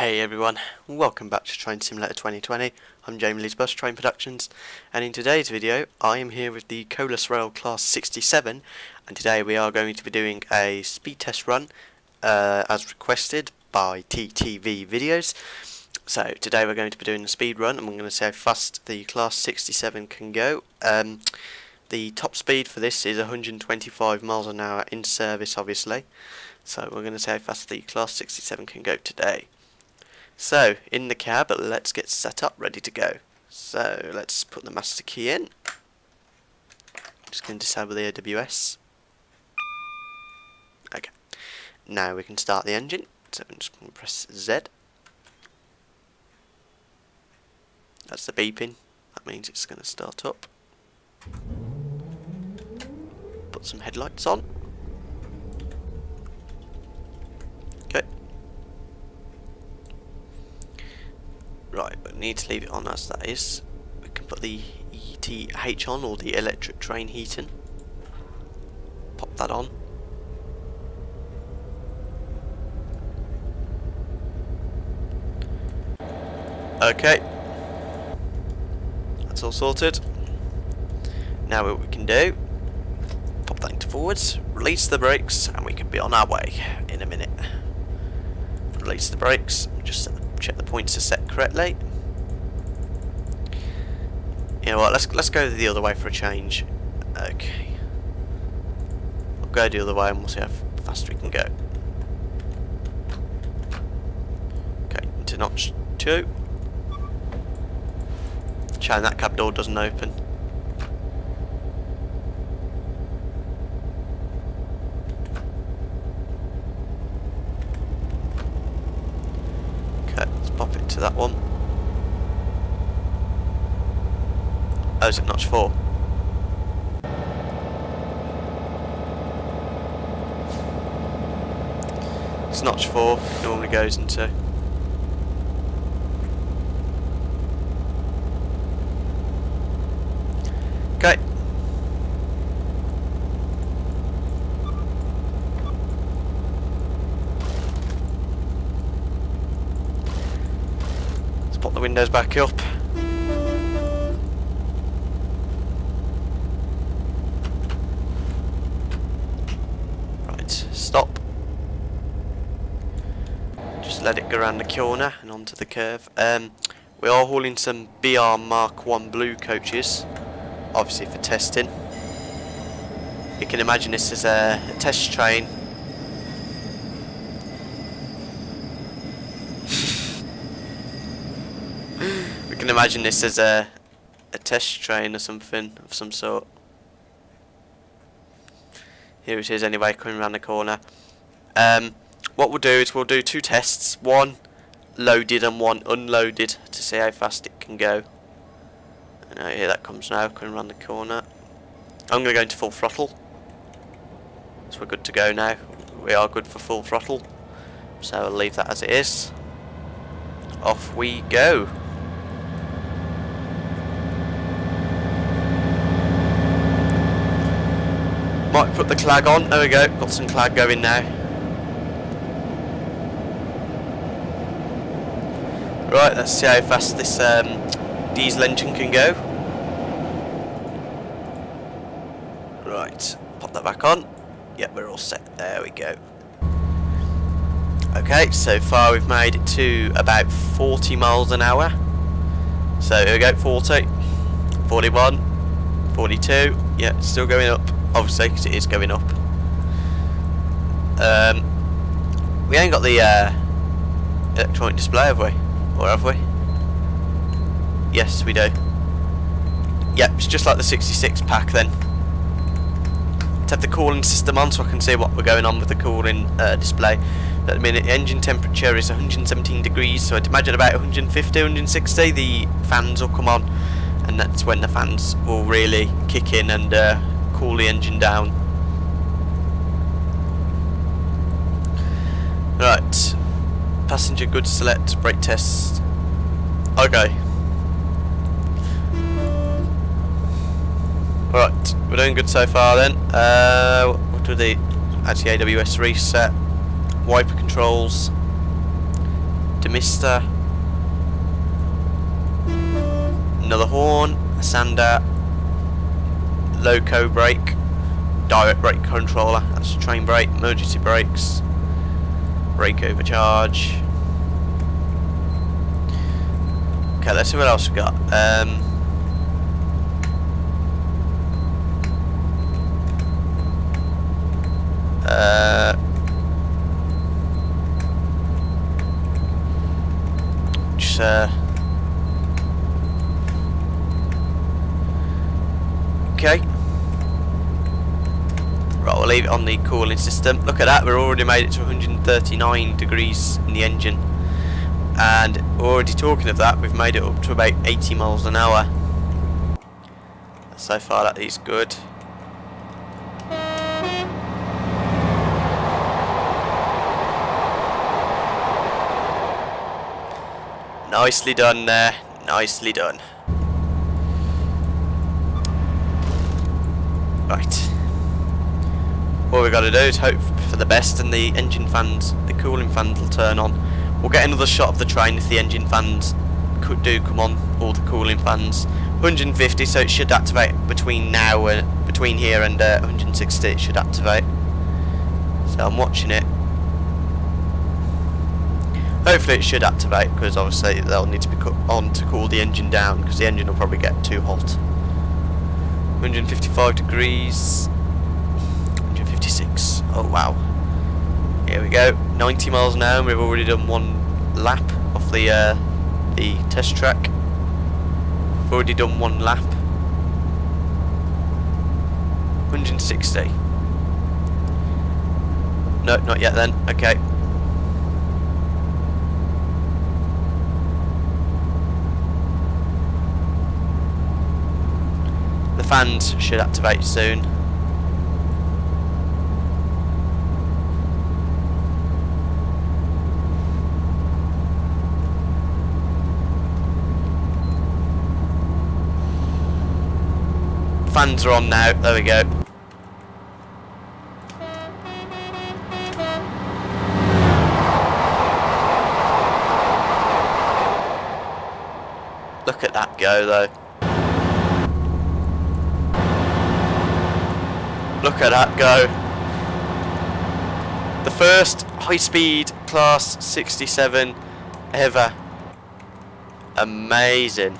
Hey everyone, welcome back to Train Simulator 2020. I'm Jamie Lee's Bus Train Productions, and in today's video I am here with the Colas Rail Class 67, and today we are going to be doing a speed test run uh, as requested by TTV Videos. So today we're going to be doing a speed run, and we're going to see how fast the Class 67 can go. Um, the top speed for this is 125 miles an hour in service, obviously. So we're going to see how fast the Class 67 can go today. So, in the cab, let's get set up, ready to go. So, let's put the master key in. Just going to disable the AWS. Okay. Now we can start the engine. So I'm just going to press Z. That's the beeping. That means it's going to start up. Put some headlights on. Right, but need to leave it on as that is. We can put the ETH on, or the electric train heating. Pop that on. Okay. That's all sorted. Now what we can do, pop that into forwards, release the brakes, and we can be on our way in a minute. Release the brakes, just set check the points are set correctly. You know what, let's let's go the other way for a change. Okay. We'll go the other way and we'll see how fast we can go. Okay, into notch two. Shame that cab door doesn't open. To that one. Oh, is it notch 4? It's notch 4, normally goes into. Okay. pop the windows back up. Right, stop. Just let it go around the corner and onto the curve. Um, we are hauling some BR Mark 1 blue coaches, obviously for testing. You can imagine this is a, a test train can imagine this as a a test train or something of some sort. Here it is anyway, coming around the corner. Um, what we'll do is we'll do two tests, one loaded and one unloaded to see how fast it can go. And here that comes now, coming around the corner. I'm going to go into full throttle. So we're good to go now. We are good for full throttle. So I'll leave that as it is. Off we go. Might put the clag on. There we go. Got some clag going now. Right, let's see how fast this um, diesel engine can go. Right, pop that back on. Yep, we're all set. There we go. Okay, so far we've made it to about 40 miles an hour. So here we go, 40, 41, 42. Yeah, still going up obviously, because it is going up. Um, we ain't got the uh, electronic display, have we? Or have we? Yes, we do. Yep, it's just like the 66 pack then. To have the cooling system on so I can see what we're going on with the cooling uh, display. At the minute, engine temperature is 117 degrees, so I'd imagine about 150, 160 the fans will come on, and that's when the fans will really kick in and uh, cool the engine down. Right. Passenger goods select, brake test. Okay. Right, we're doing good so far then. Uh, what do the actually AWS reset, wiper controls, Demister. Another horn, a sander, loco brake, direct brake controller, that's train brake, emergency brakes, brake overcharge. Okay, let's see what else we got. Um, uh, just, uh, okay. We'll leave it on the cooling system. Look at that, we're already made it to 139 degrees in the engine. And already talking of that, we've made it up to about 80 miles an hour. So far that is good. Nicely done there, nicely done. Right. What we've got to do is hope for the best and the engine fans, the cooling fans will turn on. We'll get another shot of the train if the engine fans could do come on, all the cooling fans. 150 so it should activate between now and between here and uh, 160 it should activate. So I'm watching it. Hopefully it should activate because obviously they'll need to be on to cool the engine down because the engine will probably get too hot. 155 degrees. 156. Oh wow. Here we go. 90 miles an hour. We've already done one lap off the uh, the test track. We've already done one lap. 160. No, not yet then. Okay. The fans should activate soon. Fans are on now, there we go. Look at that go though. Look at that go. The first high speed class 67 ever. Amazing.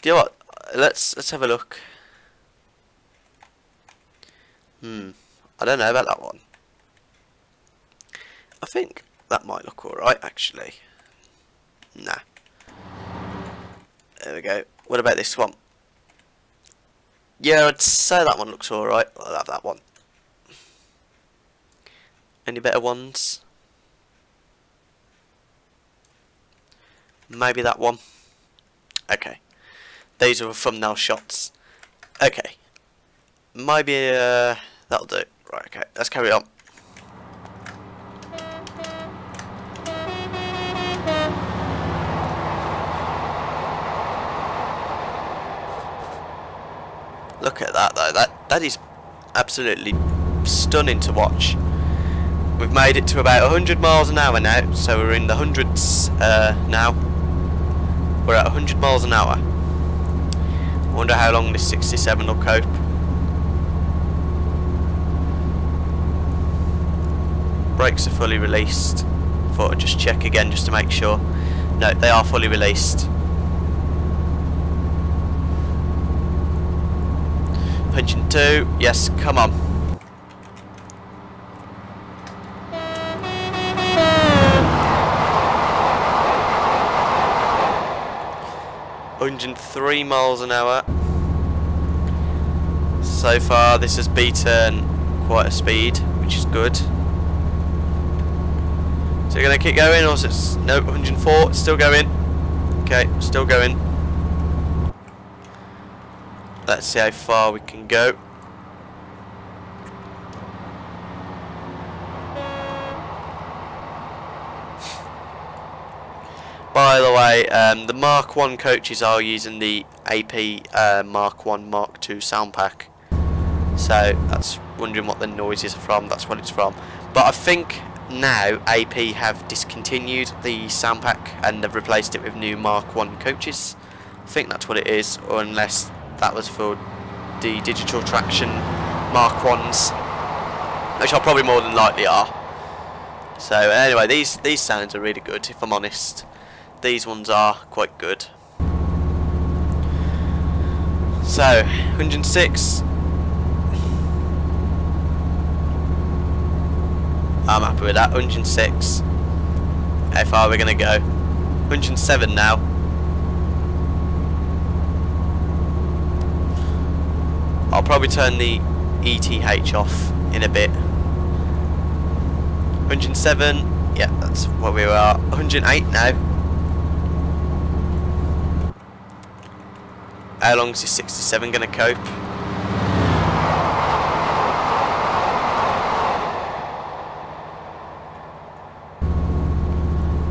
Do you know what? Let's let's have a look. Hmm. I don't know about that one. I think that might look alright actually. Nah. There we go. What about this one? Yeah, I'd say that one looks alright. I'll have that one. Any better ones? Maybe that one. Okay. These are thumbnail shots. Okay. Maybe uh, that'll do. Right, okay. Let's carry on. Look at that though, that that is absolutely stunning to watch. We've made it to about 100 miles an hour now, so we're in the hundreds uh, now. We're at 100 miles an hour. Wonder how long this 67 will cope. Brakes are fully released. Thought I'd just check again just to make sure. No, they are fully released. Punching two. Yes, come on. Hundred and three miles an hour. So far, this has beaten quite a speed, which is good. So you're gonna keep going, or is it nope? 104, still going. Okay, still going. Let's see how far we can go. By the way, um, the Mark 1 coaches are using the AP uh, Mark 1 Mark 2 sound pack. So that's wondering what the noises are from, that's what it's from. But I think now AP have discontinued the sound pack and they've replaced it with new Mark 1 coaches. I think that's what it is, or unless that was for the digital traction Mark 1s, which are probably more than likely are. So anyway, these, these sounds are really good, if I'm honest. These ones are quite good. So, 106. I'm happy with that. 106. How far are we going to go? 107 now. I'll probably turn the ETH off in a bit. 107. Yeah, that's what we are. 108 now. How long is this 67 going to cope?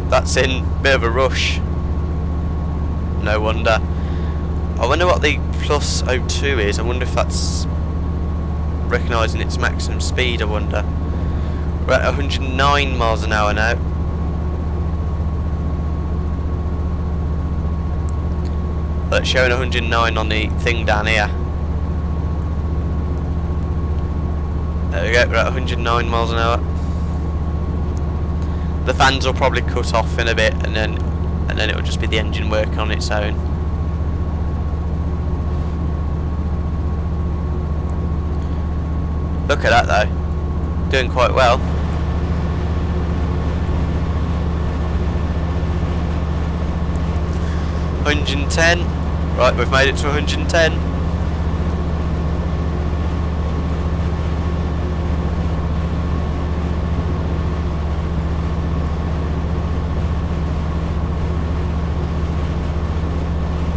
That's in bit of a rush. No wonder. I wonder what the plus 02 is. I wonder if that's recognising its maximum speed, I wonder. We're at 109 miles an hour now. It's showing 109 on the thing down here. There we go, we're at 109 miles an hour. The fans will probably cut off in a bit and then and then it'll just be the engine working on its own. Look at that though. Doing quite well. Hundred and ten. Right, we've made it to 110.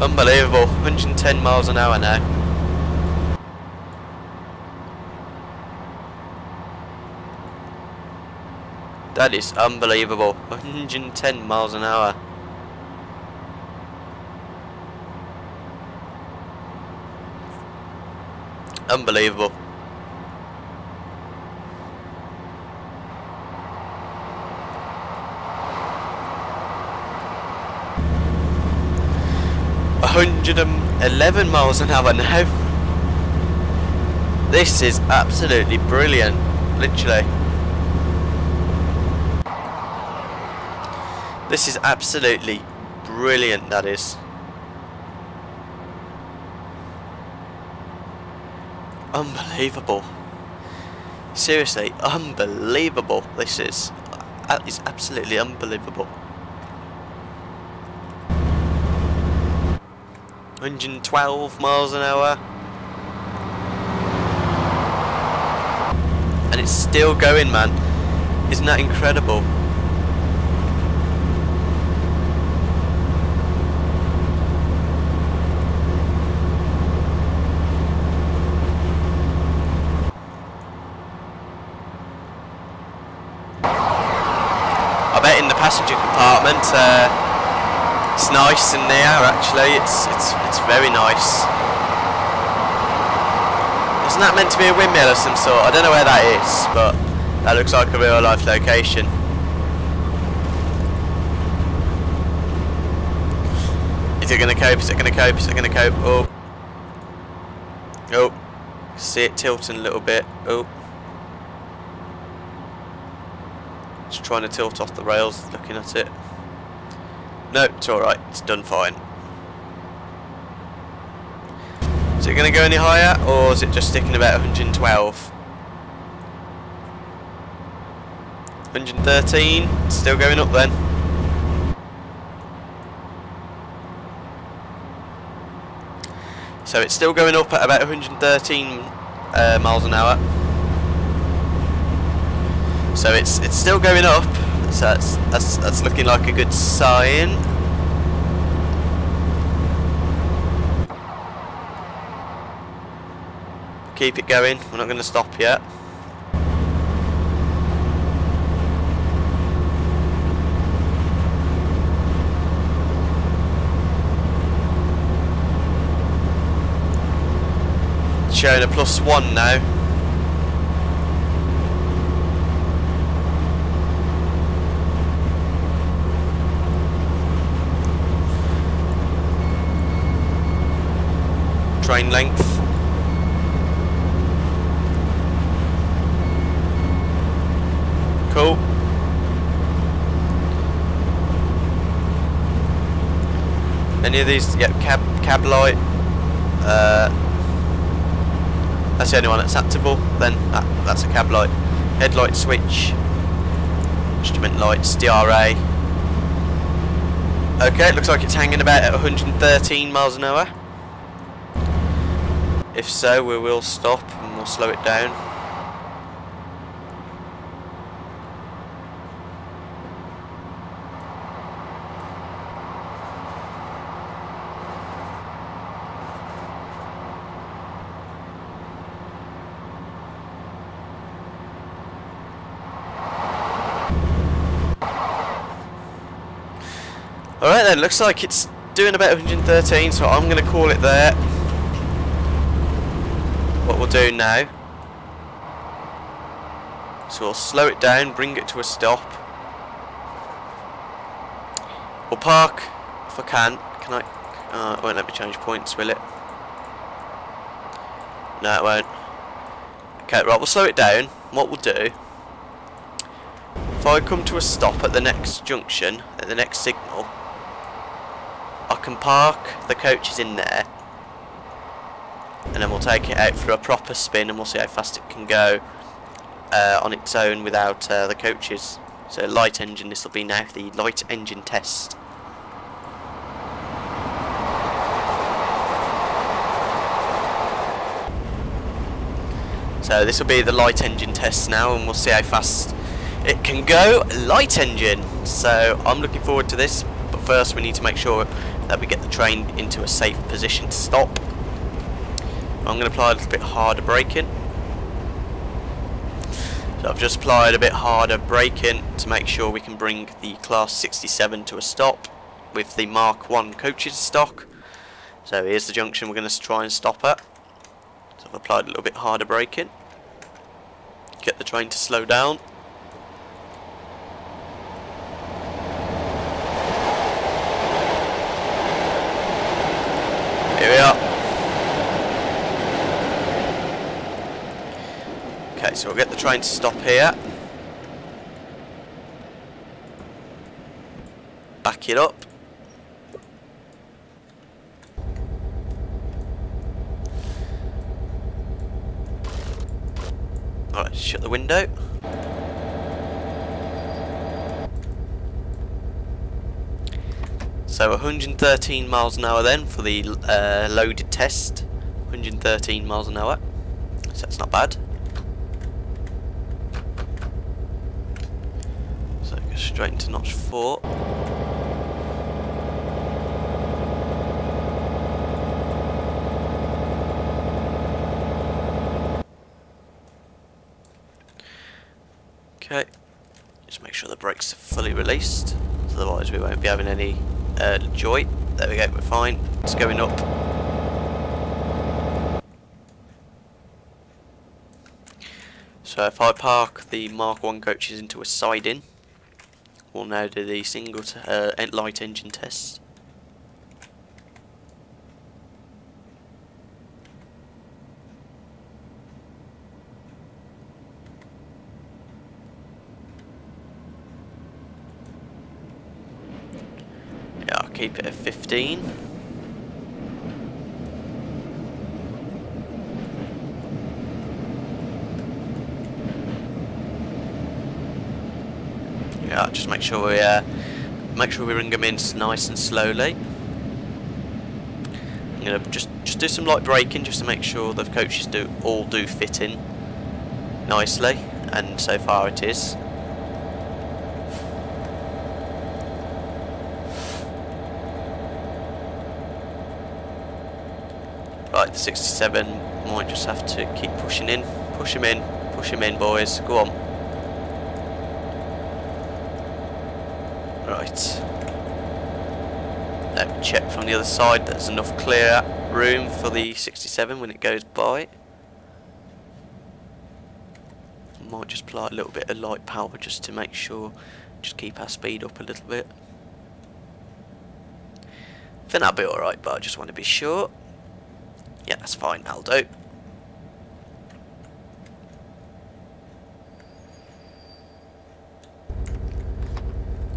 Unbelievable, 110 miles an hour now. That is unbelievable, 110 miles an hour. Unbelievable. hundred and eleven miles an hour now. This is absolutely brilliant, literally. This is absolutely brilliant, that is. Unbelievable. Seriously, unbelievable this is. Is absolutely unbelievable. 112 miles an hour. And it's still going, man. Isn't that incredible? passenger compartment. Uh, it's nice in there actually. It's it's it's very nice. Isn't that meant to be a windmill of some sort? I don't know where that is, but that looks like a real life location. Is it going to cope? Is it to cope? Is it to cope? Oh. Oh. See it tilting a little bit. Oh. Just trying to tilt off the rails, looking at it. No, it's alright, it's done fine. Is it going to go any higher, or is it just sticking about 112? 113, still going up then. So it's still going up at about 113 uh, miles an hour. So it's it's still going up. So that's that's that's looking like a good sign. Keep it going. We're not going to stop yet. Showing a plus one now. Length. Cool. Any of these? Yep, cab cab light. Uh, that's the only one that's actable. Then that, that's a cab light. Headlight switch. Instrument lights. DRA. Okay, looks like it's hanging about at 113 miles an hour. If so, we will stop and we'll slow it down. Alright then, looks like it's doing about 113, so I'm going to call it there. We'll do now, so we'll slow it down, bring it to a stop. We'll park, if I can, can I, uh, it won't let me change points, will it? No, it won't. Okay, right, we'll slow it down. What we'll do, if I come to a stop at the next junction, at the next signal, I can park the coaches in there and then we'll take it out for a proper spin and we'll see how fast it can go uh, on its own without uh, the coaches. So light engine, this will be now the light engine test. So this will be the light engine test now and we'll see how fast it can go. Light engine! So I'm looking forward to this but first we need to make sure that we get the train into a safe position to stop. I'm going to apply a little bit harder braking. So I've just applied a bit harder braking to make sure we can bring the Class 67 to a stop with the Mark 1 coaches stock. So here's the junction we're going to try and stop at. So I've applied a little bit harder braking. Get the train to slow down. Here we are. Okay, so we'll get the train to stop here. Back it up. Alright, shut the window. So 113 miles an hour then for the uh, loaded test. 113 miles an hour. So that's not bad. So go straight into notch 4. Okay, just make sure the brakes are fully released, otherwise we won't be having any uh, joy. There we go, we're fine. It's going up. So if I park the Mark 1 coaches into a siding, we'll now do the single uh, light engine test. Yeah, I'll keep it at 15. Yeah, just make sure we uh, make sure we bring them in nice and slowly. I'm gonna just just do some light braking just to make sure the coaches do all do fit in nicely, and so far it is. Right, the 67 might just have to keep pushing in. Push him in. Push him in, boys. Go on. Right. Now check from the other side there's enough clear room for the 67 when it goes by. Might just apply a little bit of light power just to make sure, just keep our speed up a little bit. Then I think that'll be alright, but I just want to be sure. Yeah, that's fine, I'll do.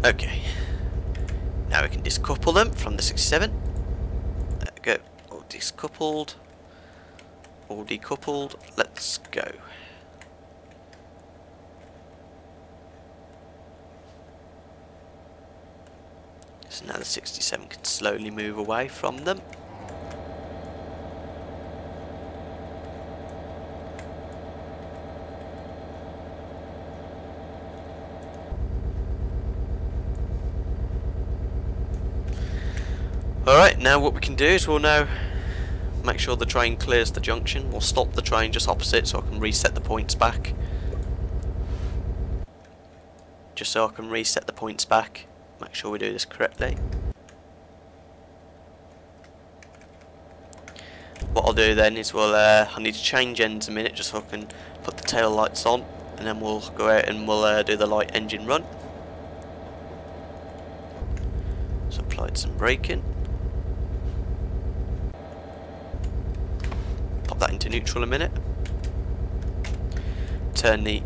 Okay. Now we can discouple them from the 67. There we go. All discoupled. All decoupled. Let's go. So now the 67 can slowly move away from them. Alright, now what we can do is we'll now make sure the train clears the junction. We'll stop the train just opposite so I can reset the points back. Just so I can reset the points back. Make sure we do this correctly. What I'll do then is we'll, uh, I need to change ends a minute just so I can put the tail lights on and then we'll go out and we'll uh, do the light engine run. So applied some braking. Pop that into neutral a minute. Turn the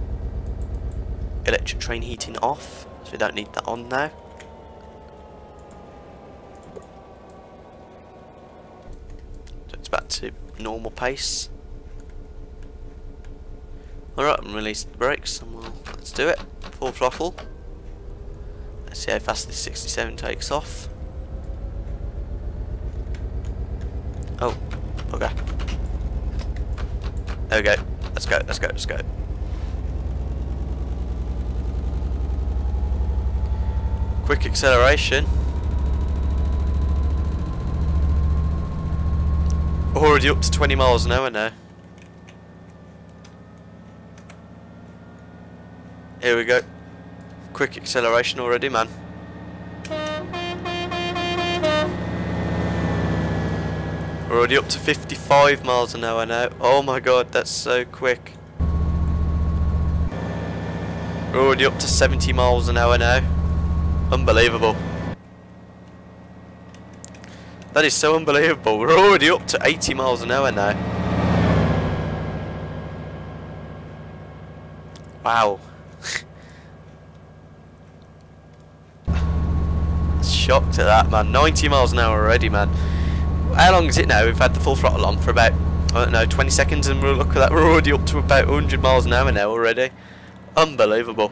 electric train heating off, so we don't need that on now. So it's back to normal pace. Alright, and release the brakes and we'll, let's do it. Full throttle. Let's see how fast this 67 takes off. Oh, okay. Let's go, let's go, let's go. Quick acceleration. Already up to 20 miles an hour now. Here we go. Quick acceleration already, man. We're already up to 55 miles an hour now. Oh my god, that's so quick. We're already up to 70 miles an hour now. Unbelievable. That is so unbelievable. We're already up to 80 miles an hour now. Wow. Shocked at that, man. 90 miles an hour already, man. How long is it now? We've had the full throttle on for about, I don't know, 20 seconds and we'll look at that, we're already up to about 100 miles an hour now already. Unbelievable.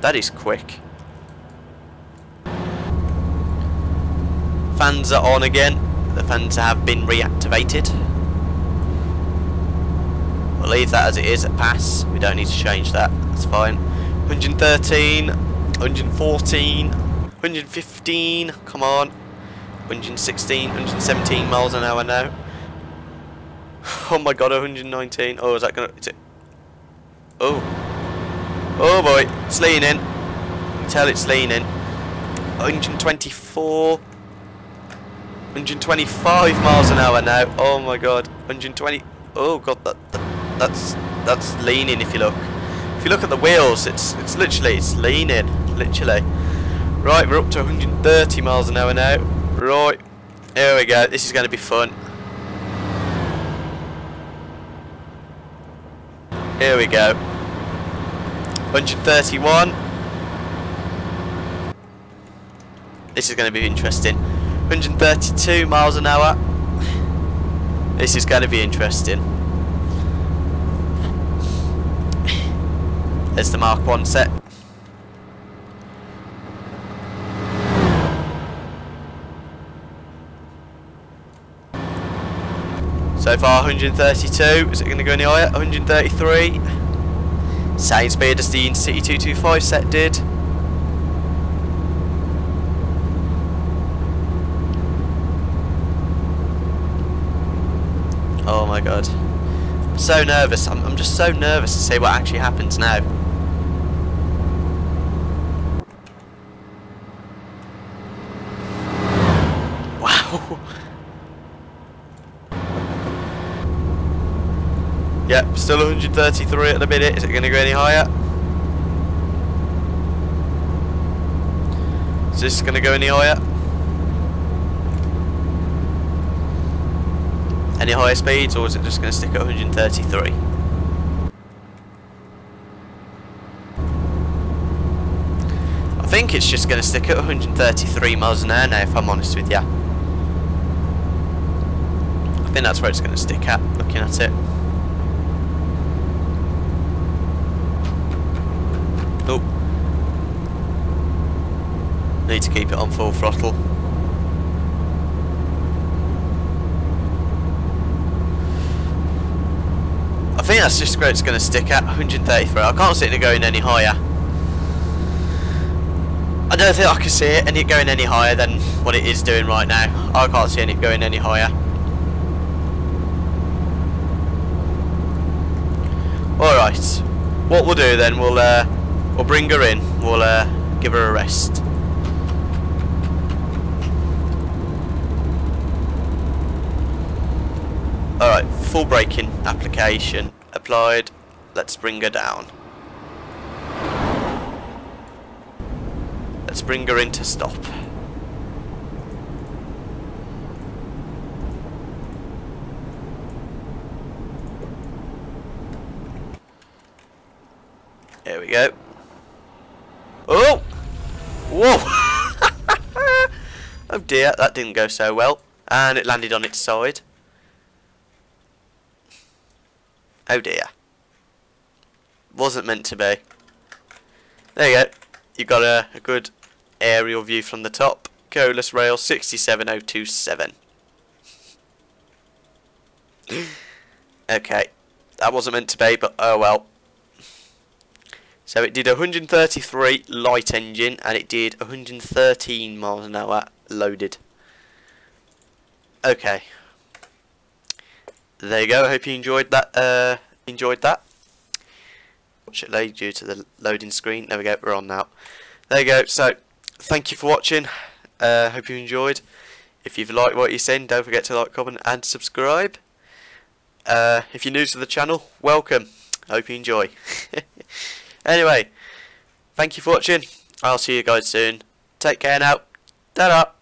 That is quick. Fans are on again. The fans have been reactivated. We'll leave that as it is at pass. We don't need to change that. That's fine. 113, 114, 115, come on. 116, 117 miles an hour now. Oh my god, 119. Oh, is that gonna... Is it? Oh. Oh boy, it's leaning. You can tell it's leaning. 124. 125 miles an hour now. Oh my god. 120. Oh god, that, that that's that's leaning if you look. If you look at the wheels, it's it's literally it's leaning, literally. Right, we're up to 130 miles an hour now. Right, here we go. This is going to be fun. Here we go. 131. This is going to be interesting. 132 miles an hour. This is going to be interesting. There's the Mark 1 set. So far 132, is it going to go any higher? 133. Same speed as the City 225 set did. Oh my god. I'm so nervous. I'm, I'm just so nervous to see what actually happens now. Yep, still 133 at the minute. Is it going to go any higher? Is this going to go any higher? Any higher speeds or is it just going to stick at 133? I think it's just going to stick at 133 miles an hour now if I'm honest with you. I think that's where it's going to stick at, looking at it. Need to keep it on full throttle. I think that's just where it's going to stick at 133. I can't see it going any higher. I don't think I can see it going any higher than what it is doing right now. I can't see it going any higher. Alright, what we'll do then, we'll uh, we'll bring her in, we'll uh, give her a rest. Alright, full braking application applied, let's bring her down. Let's bring her in to stop. There we go. Oh! Whoa! oh dear, that didn't go so well. And it landed on its side. Oh dear. Wasn't meant to be. There you go. You've got a, a good aerial view from the top. Colas Rail 67027. okay. That wasn't meant to be, but oh well. So it did 133 light engine and it did 113 miles an hour loaded. Okay. There you go. Hope you enjoyed that. Uh, enjoyed that. Watch it load due to the loading screen. There we go. We're on now. There you go. So thank you for watching. Uh, hope you enjoyed. If you've liked what you've seen, don't forget to like, comment and subscribe. Uh, if you're new to the channel, welcome. Hope you enjoy. anyway, thank you for watching. I'll see you guys soon. Take care now. Ta-da!